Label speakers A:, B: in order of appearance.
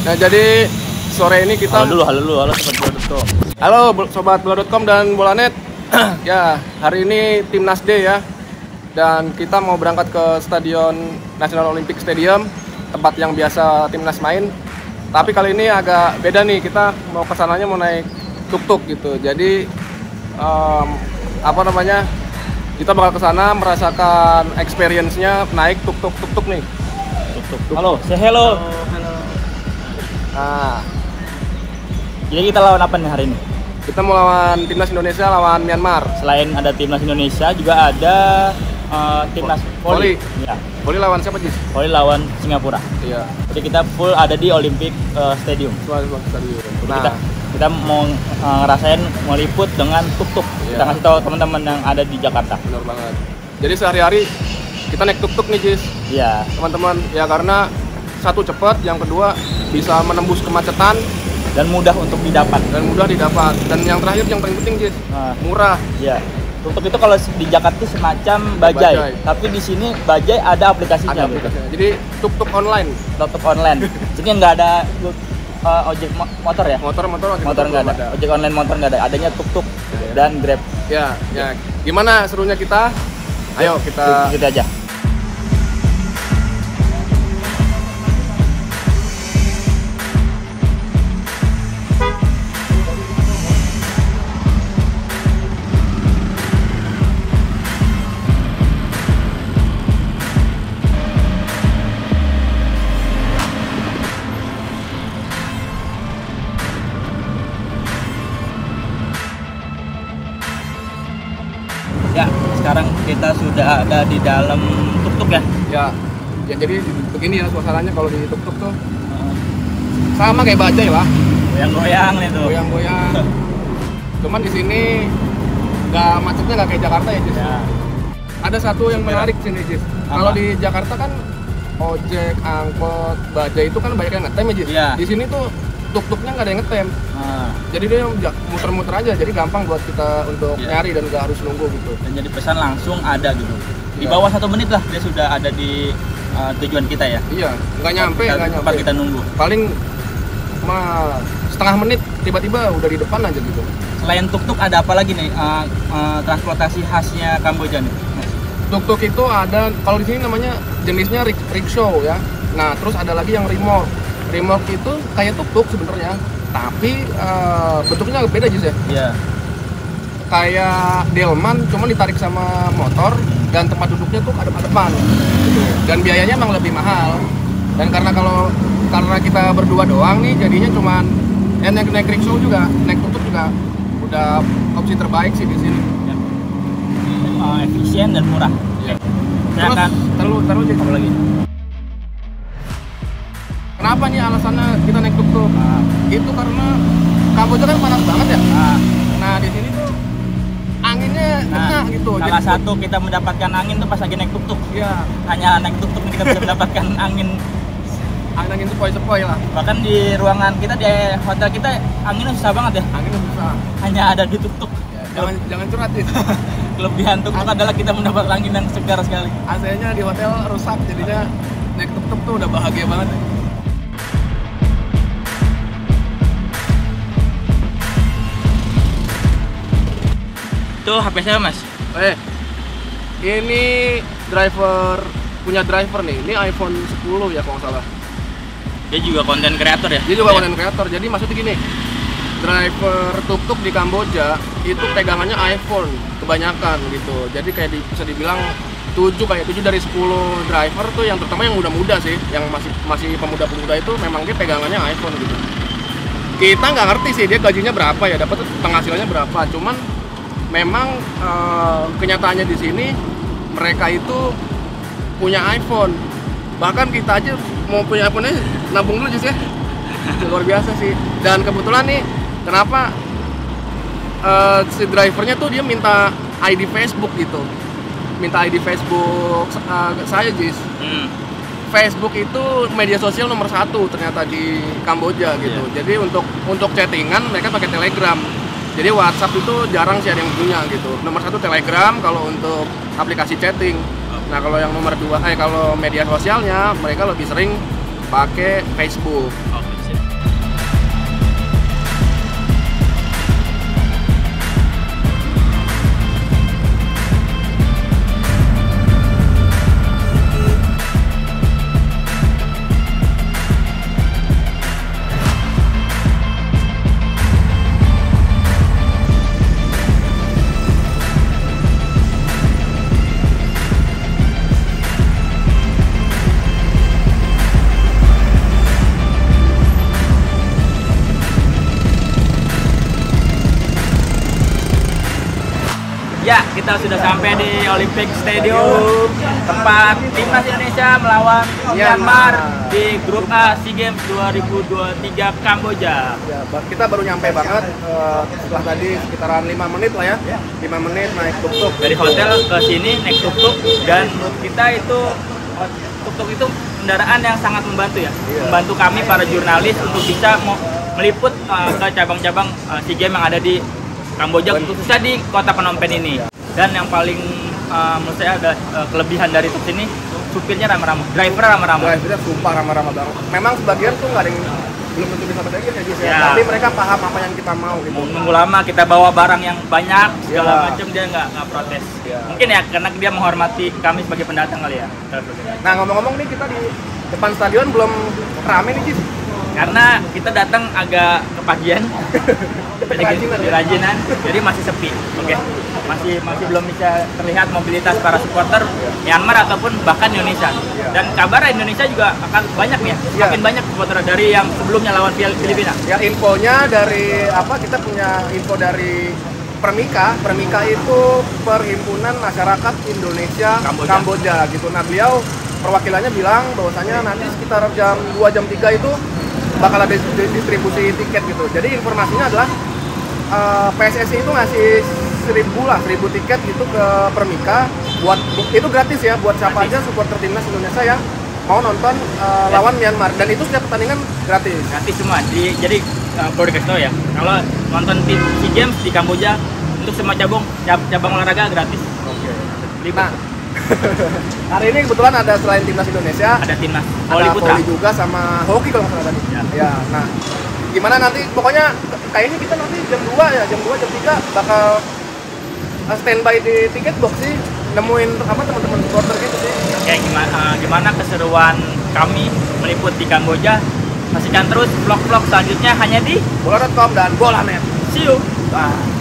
A: Nah jadi sore ini kita
B: Halo dulu, halo dulu, halo sobat bola.com.
A: Halo sobat bola.com dan bolanet. ya hari ini timnas D ya. Dan kita mau berangkat ke Stadion National Olympic Stadium tempat yang biasa timnas main. Tapi kali ini agak beda nih kita mau ke sananya mau naik tuk-tuk gitu. Jadi em, apa namanya kita bakal ke sana merasakan experience-nya naik tuk-tuk tuk-tuk nih.
B: Tuk, tuk, tuk. Halo, say hello.
A: Nah,
B: Jadi kita lawan apa nih hari ini?
A: kita mau lawan timnas Indonesia lawan Myanmar.
B: Selain ada timnas Indonesia, juga ada eh, timnas
A: Voli.
B: voli. Ya,
A: Boleh lawan siapa Jis?
B: voli lawan Singapura.
A: Iya.
B: Jadi kita full ada di Olympic eh, Stadium.
A: Stadion.
B: Jadi
A: Nah,
B: kita kita mau eh, ngerasain meliput dengan tuk-tuk. Kita
A: Iya.
B: kasih tahu teman-teman yang ada di Jakarta.
A: benar banget. Jadi sehari-hari kita naik tuk-tuk nih Jis,
B: Iya.
A: teman-teman. Ya karena satu cepat, yang kedua bisa menembus kemacetan
B: Dan mudah untuk didapat.
A: dan mudah didapat. Dan yang terakhir yang paling penting Jis,
B: Nah,
A: murah.
B: Iya. Tuk-tuk itu kalau di Jakarta itu semacam bajai,
A: Bajai.
B: tapi di sini bajai ada aplikasinya.
A: Ada
B: gitu.
A: aplikasinya. Jadi tuk-tuk online,
B: Tuk-tuk online. Jadi nggak ada uh, ojek mo- motor ya?
A: motor-motor ojek
B: Motor nggak
A: belum
B: ada. Ojek online motor nggak ada. Adanya tuk-tuk
A: Iya.
B: dan Grab.
A: Ya, ya. Gimana serunya kita? Ayo kita
B: Gitu aja. Ya, sekarang kita sudah ada di dalam tuk-tuk ya.
A: ya. Ya jadi begini ya suasananya kalau di tuk-tuk tuh sama kayak bajai lah.
B: Goyang-goyang nih tuh.
A: goyang-goyang. Cuman di sini nggak macetnya nggak kayak Jakarta ya, Jis.
B: Ya.
A: Ada satu yang menarik sini, Jis. Kalau di Jakarta kan ojek, angkot, bajai itu kan banyak yang ngetem ya, Jis.
B: Iya.
A: Di sini tuh tuk-tuknya nggak ada yang ngetem.
B: Nah,
A: Jadi dia muter-muter aja, jadi gampang buat kita untuk
B: Iya.
A: nyari dan nggak harus nunggu gitu.
B: dan jadi pesan langsung ada gitu. Di
A: Iya.
B: bawah satu menit lah dia sudah ada di uh, tujuan kita ya.
A: Iya, nggak nyampe, nggak
B: tempat
A: nyampe.
B: kita nunggu.
A: Paling mah setengah menit tiba-tiba udah di depan aja gitu.
B: Selain tuk-tuk ada apa lagi nih uh, uh, transportasi khasnya Kamboja nih?
A: Tuk-tuk itu ada kalau di sini namanya jenisnya rickshaw ya. Nah, terus ada lagi yang remork. Remork itu kayak tuk-tuk sebenarnya, tapi eh, bentuknya beda aja ya.
B: Iya.
A: Kayak delman cuma ditarik sama motor dan tempat duduknya tuh ada depan gitu. Dan biayanya emang lebih mahal. Dan karena kalau karena kita berdua doang nih jadinya cuman eh, naik naik rickshaw juga, naik tuk-tuk juga udah opsi terbaik sih di sini.
B: Ya. Uh, efisien dan murah.
A: Ya. Terus terus terus Jis.
B: apa lagi?
A: Kenapa nih alasannya kita naik tuk-tuk?
B: Uh,
A: Itu karena Kamboja kan panas banget ya.
B: uh,
A: Nah di sini tuh anginnya kena
B: nah,
A: gitu.
B: salah satu kita mendapatkan angin tuh pas lagi naik tuk-tuk.
A: ya
B: Hanya naik tuk-tuk kita bisa mendapatkan angin.
A: angin angin sepoi-sepoi lah.
B: Bahkan di ruangan kita di hotel kita anginnya susah banget ya.
A: Anginnya susah.
B: Hanya ada di tuk-tuk.
A: Ya, jangan jangan curhat Jis.
B: Kelebihan tuk-tuk adalah kita mendapat angin yang segar sekali.
A: AC-nya di hotel rusak jadinya naik tuk-tuk tuh udah bahagia banget.
B: Itu HP saya mas.
A: Eh, ini driver punya driver nih. Ini iPhone 10 ya kalau nggak salah.
B: Dia juga konten kreator ya.
A: Dia juga konten creator. Jadi maksudnya gini, driver tuk-tuk di Kamboja itu pegangannya iPhone kebanyakan gitu. Jadi kayak di- bisa dibilang 7 kayak 7 dari 10 driver tuh yang terutama yang muda-muda sih, yang masih masih pemuda-pemuda itu memang dia pegangannya iPhone gitu. Kita nggak ngerti sih dia gajinya berapa ya, dapat penghasilannya berapa. Cuman memang eh, kenyataannya di sini mereka itu punya iPhone. Bahkan kita aja mau punya iPhone aja nabung dulu Jis ya. Luar biasa sih. Dan kebetulan nih kenapa eh, si drivernya tuh dia minta ID Facebook gitu. Minta ID Facebook eh, saya Jis.
B: Hmm.
A: Facebook itu media sosial nomor satu ternyata di Kamboja gitu.
B: Iya.
A: Jadi untuk untuk chattingan mereka pakai Telegram. Jadi WhatsApp itu jarang sih ada yang punya gitu. Nomor satu Telegram kalau untuk aplikasi chatting. Nah kalau yang nomor dua, eh kalau media sosialnya mereka lebih sering pakai Facebook.
B: Kita sudah sampai di Olympic Stadium tempat timnas Indonesia melawan Myanmar di grup A SEA Games 2023 Kamboja.
A: Ya, kita baru nyampe banget eh, setelah tadi sekitaran 5 menit lah ya. 5 menit naik tuk-tuk.
B: Dari hotel ke sini naik tuk-tuk dan kita itu tuk-tuk itu kendaraan yang sangat membantu ya.
A: Iya.
B: Membantu kami para jurnalis untuk bisa meliput uh, ke cabang-cabang uh, SEA Games yang ada di Kamboja khususnya di kota Phnom Penh ini. Dan yang paling uh, menurut saya ada uh, kelebihan dari tuk ini supirnya ramah-ramah, driver ramah-ramah.
A: Drivernya sumpah ramah-ramah banget. Memang sebagian tuh nggak ada yang belum tentu bisa bahasa Inggris ya, Jis, ya.
B: Ya.
A: Tapi mereka paham apa yang kita mau gitu.
B: Nunggu lama kita bawa barang yang banyak segala
A: Iya.
B: macam dia nggak nggak protes.
A: Iya.
B: Mungkin ya karena dia menghormati kami sebagai pendatang kali ya.
A: Nah ngomong-ngomong nih kita di depan stadion belum rame nih Jis.
B: karena kita datang agak kepagian jadi
A: Kerajinan ya?
B: kerajinan jadi masih sepi oke masih masih belum bisa terlihat mobilitas para supporter Myanmar ataupun bahkan Indonesia
A: Iya.
B: dan kabar Indonesia juga akan banyak nih ya
A: Iya.
B: makin banyak supporter dari yang sebelumnya lawan Fil- Filipina
A: Ya infonya dari apa kita punya info dari Permika. Permika itu Perhimpunan Masyarakat Indonesia
B: Kamboja.
A: Kamboja, gitu. Nah, beliau perwakilannya bilang bahwasanya nanti sekitar jam 2 jam 3 itu bakal ada di- distribusi tiket gitu. Jadi informasinya adalah eh, PSSI itu ngasih seribu lah, seribu tiket gitu ke Permika buat itu gratis ya buat siapa
B: Gratis.
A: aja supporter timnas Indonesia yang mau nonton eh, lawan Myanmar dan itu setiap pertandingan gratis.
B: gratis semua di, jadi uh, perlu dikasih tahu ya kalau nonton tim SEA Games di Kamboja untuk semua cabang cab- cabang olahraga gratis
A: Oke.
B: Libur.
A: Nah, hari ini kebetulan ada selain timnas Indonesia,
B: ada timnas
A: ada
B: voli putra
A: voli juga sama hoki kalau nggak salah tadi.
B: Ya.
A: Ya, nah gimana nanti pokoknya kayaknya kita nanti jam 2 ya, jam 2 jam 3 bakal uh, standby di tiket box sih nemuin apa teman-teman supporter gitu sih.
B: Oke, gimana, eh, gimana keseruan kami meliput di Kamboja? Saksikan terus vlog-vlog selanjutnya hanya di
A: Bola.com dan Bola.net.
B: See you.
A: Bye.